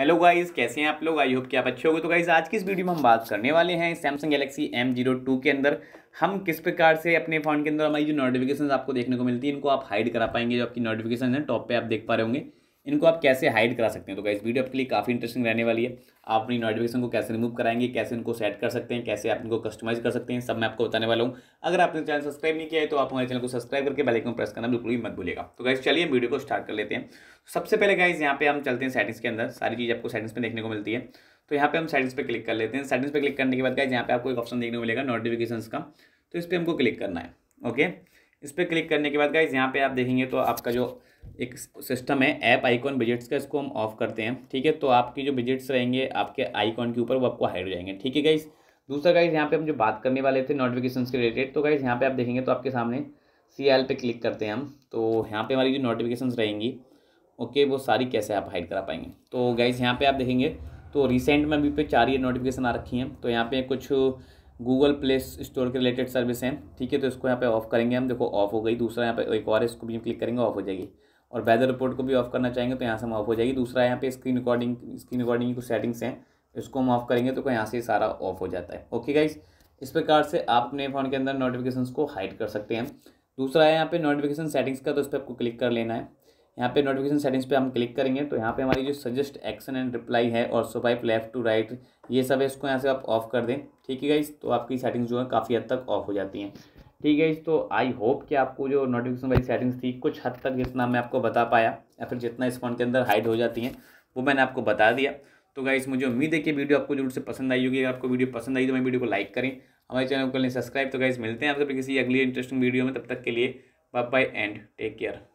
Hello guys कैसे हैं आप लोग? आई होप कि आप अच्छे होंगे। तो गाइस आज की इस वीडियो में हम बात करने वाले हैं Samsung Galaxy M zero two के अंदर। हम किस प्रकार से अपने फ़ोन के अंदर हमारी जो नोटिफिकेशन आपको देखने को मिलती है, इनको आप हाइड करा पाएँगे। जो आपकी नोटिफिकेशन है टॉप पे आप देख पा रहे होंगे। इनको आप कैसे हाइड करा सकते हैं? तो गाइस वीडियो आपके लिए काफ़ी इंटरेस्टिंग रहने वाली है। आप अपनी नोटिफिकेशन को कैसे रिमूव कराएँगे, कैसे इनको सेट कर सकते हैं, कैसे आप इनको कस्टमाइज कर सकते हैं, सब मैं आपको बताने वाला हूँ। अगर आपने चैनल सब्सक्राइब नहीं किया है तो आप हमारे चैनल को सब्सक्राइब करके बेल आइकन प्रेस करना बिल्कुल भी मत भूलिएगा। तो गाइस चलिए वीडियो को स्टार्ट कर लेते हैं। सबसे पहले गाइस यहाँ पे हम चलते हैं सेटिंग्स के अंदर। सारी चीज़ आपको सेटिंग्स में देखने को मिलती है। तो यहाँ पे हम सेटिंग्स पे क्लिक कर लेते हैं। सेटिंग्स पे क्लिक करने के बाद गाइस यहाँ पे आपको एक ऑप्शन देखने को मिलेगा नोटिफिकेशन का। तो इस पर हमको क्लिक करना है। ओके इस पर क्लिक करने के बाद गाइज़ यहाँ पे आप देखेंगे तो आपका जो एक सिस्टम है ऐप आइकॉन विजिट्स का, इसको हम ऑफ़ करते हैं, ठीक है? तो आपकी जो विजिट्स रहेंगे, आपके आइकॉन के ऊपर वो आपको हाइड हो जाएँगे, ठीक है गाइज़ दूसरा गाइज़ यहाँ पे हम जो बात करने वाले थे नोटिफिकेशन के रिलेटेड तो गाइज़ यहाँ पे आप देखेंगे तो आपके सामने सी एल पे क्लिक करते हैं हम तो यहाँ पे हमारी जो नोटिफिकेशन रहेंगी ओके वो सारी कैसे आप हाइड करा पाएँगे? तो गाइज़ यहाँ पे आप देखेंगे तो रिसेंट में अभी पे चार ये नोटिफिकेशन आ रखी हैं तो यहाँ पे कुछ गूगल प्ले स्टोर के रिलेटेड सर्विस हैं, ठीक है तो इसको यहाँ पे ऑफ़ करेंगे हम। देखो ऑफ़ हो गई। दूसरा यहाँ पे एक और इसको भी क्लिक करेंगे ऑफ़ हो जाएगी। और वेदर रिपोर्ट को भी ऑफ़ करना चाहेंगे तो यहाँ से हम ऑफ़ हो जाएगी। दूसरा यहाँ पे स्क्रीन रिकॉर्डिंग स्क्रीन रिकॉर्डिंग की सेटिंग्स हैं, इसको हम ऑफ़ करेंगे तो यहाँ से सारा ऑफ़ हो जाता है। ओके गाइज़ इस प्रकार से आप अपने फ़ोन के अंदर नोटिफिकेशन को हाइड कर सकते हैं। दूसरा है यहाँ पे नोटिफिकेशन सेटिंग्स का तो इस पर आपको क्लिक कर लेना है। यहाँ पे नोटिफिकेशन सेटिंग्स पे हम क्लिक करेंगे तो यहाँ पे हमारी जो सजेस्ट एक्शन एंड रिप्लाई है, और स्वाइप लेफ़्ट टू राइट ये सब है, इसको यहाँ से आप ऑफ़ कर दें। ठीक है गाइज़ तो आपकी सेटिंग्स जो है काफ़ी हद तक ऑफ़ हो जाती हैं। ठीक है तो आई होप कि आपको जो नोटिफिकेशन वाली सेटिंग्स थी, कुछ हद तक जितना मैं आपको बता पाया, या फिर जितना इस फ़ोन के अंदर हाइड हो जाती हैं, वो मैंने आपको बता दिया। तो गाइस मुझे उम्मीद है कि वीडियो आपको ज़रूर से पसंद आई होगी। अगर आपको वीडियो पसंद आई तो मैं वीडियो को लाइक करें। हमारे चैनल को करें सब्सक्राइब तो गाइस मिलते हैं आपसे किसी अगली इंटरेस्टिंग वीडियो में। तब तक के लिए bye bye and take care